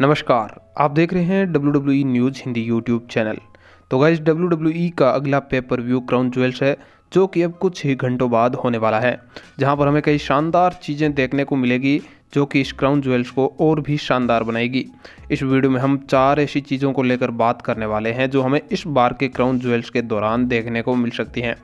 नमस्कार, आप देख रहे हैं W W E news Hindi YouTube channel तो गाइज़ डब्ल्यू डब्ल्यू ई का अगला पेपर व्यू क्राउन ज्वेल्स है, जो कि अब कुछ ही घंटों बाद होने वाला है, जहाँ पर हमें कई शानदार चीज़ें देखने को मिलेगी, जो कि इस क्राउन ज्वेल्स को और भी शानदार बनाएगी। इस वीडियो में हम चार ऐसी चीज़ों को लेकर बात करने वाले हैं, जो हमें इस बार के क्राउन ज्वेल्स के दौरान देखने को मिल सकती हैं।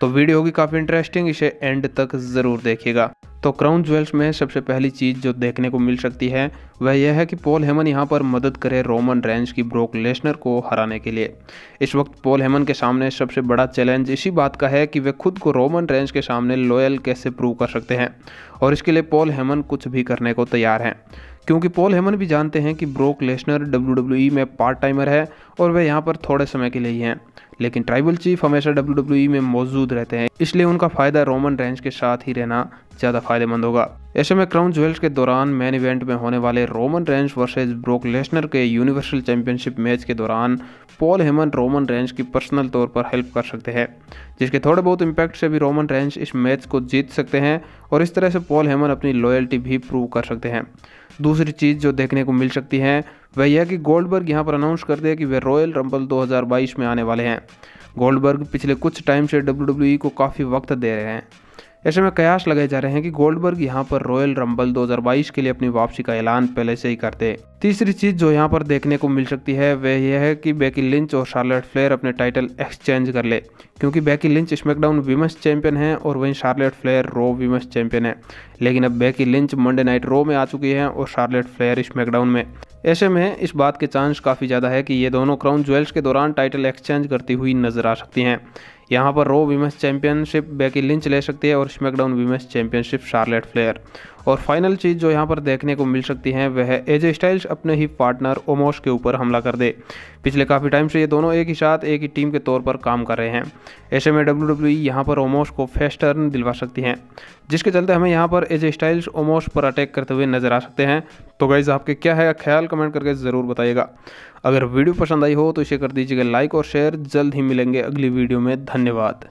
तो वीडियो होगी काफ़ी इंटरेस्टिंग इसे एंड तक ज़रूर देखिएगा। तो क्राउन ज्वेल्स में सबसे पहली चीज़ जो देखने को मिल सकती है, वह यह है कि पॉल हेमन यहाँ पर मदद करे रोमन रेंज की ब्रोक लेसनर को हराने के लिए। इस वक्त पॉल हेमन के सामने सबसे बड़ा चैलेंज इसी बात का है कि वे खुद को रोमन रेंज के सामने लॉयल कैसे प्रूव कर सकते हैं, और इसके लिए पॉल हेमन कुछ भी करने को तैयार हैं। क्योंकि पॉल हेमन भी जानते हैं कि ब्रोक लेसनर डब्ल्यू में पार्ट टाइमर है और वे यहाँ पर थोड़े समय के लिए ही हैं। लेकिन ट्राइबल चीफ हमेशा WWE में मौजूद रहते हैं, इसलिए उनका फ़ायदा रोमन रेंज के साथ ही रहना ज़्यादा फ़ायदेमंद होगा। ऐसे में क्राउन ज्वेल्स के दौरान मेन इवेंट में होने वाले Roman Reigns versus Brock Lesnar के यूनिवर्सल चैंपियनशिप मैच के दौरान पॉल हेमन रोमन रेंज की पर्सनल तौर पर हेल्प कर सकते हैं, जिसके थोड़े बहुत इम्पैक्ट से भी रोमन रेंज इस मैच को जीत सकते हैं और इस तरह से पॉल हेमन अपनी लॉयल्टी भी प्रूव कर सकते हैं। दूसरी चीज़ जो देखने को मिल सकती है वह यह कि गोल्डबर्ग यहाँ पर अनाउंस कर दिया कि वे रॉयल रंबल 2022 में आने वाले हैं। गोल्डबर्ग पिछले कुछ टाइम से WWE को काफ़ी वक्त दे रहे हैं। ऐसे में कयास लगाए जा रहे हैं कि गोल्डबर्ग यहाँ पर रॉयल रंबल 2022 के लिए अपनी वापसी का ऐलान पहले से ही करते तीसरी चीज़ जो यहाँ पर देखने को मिल सकती है, वह यह है कि बेकी लिंच और शार्लेट फ्लेयर अपने टाइटल एक्सचेंज कर ले, क्योंकि Becky Lynch SmackDown women's champion है और वहीं Charlotte Flair Raw women's champion है। लेकिन अब Becky Lynch Monday Night Raw में आ चुकी है और शार्लेट फ्लेयर स्मैकडाउन में। ऐसे में इस बात के चांस काफ़ी ज़्यादा है कि ये दोनों क्राउन ज्वेल्स के दौरान टाइटल एक्सचेंज करती हुई नज़र आ सकती हैं। यहाँ पर Raw women's championship Becky Lynch ले सकती है और SmackDown women's championship Charlotte Flair और फाइनल चीज़ जो यहाँ पर देखने को मिल सकती है, वह एजे स्टाइल्स अपने ही पार्टनर ओमोश के ऊपर हमला कर दे। पिछले काफ़ी टाइम से ये दोनों एक ही साथ, एक ही टीम के तौर पर काम कर रहे हैं। ऐसे में डब्ल्यू डब्ल्यू यहाँ पर ओमोश को फेस्ट टर्न दिलवा सकती हैं, जिसके चलते हमें यहाँ पर एजे स्टाइल्स ओमोश पर अटैक करते हुए नज़र आ सकते हैं। तो गाइज़ आपके क्या है ख्याल? कमेंट करके ज़रूर बताइएगा। अगर वीडियो पसंद आई हो तो इसे कर दीजिएगा लाइक और शेयर जल्द ही मिलेंगे अगली वीडियो में। धन्यवाद।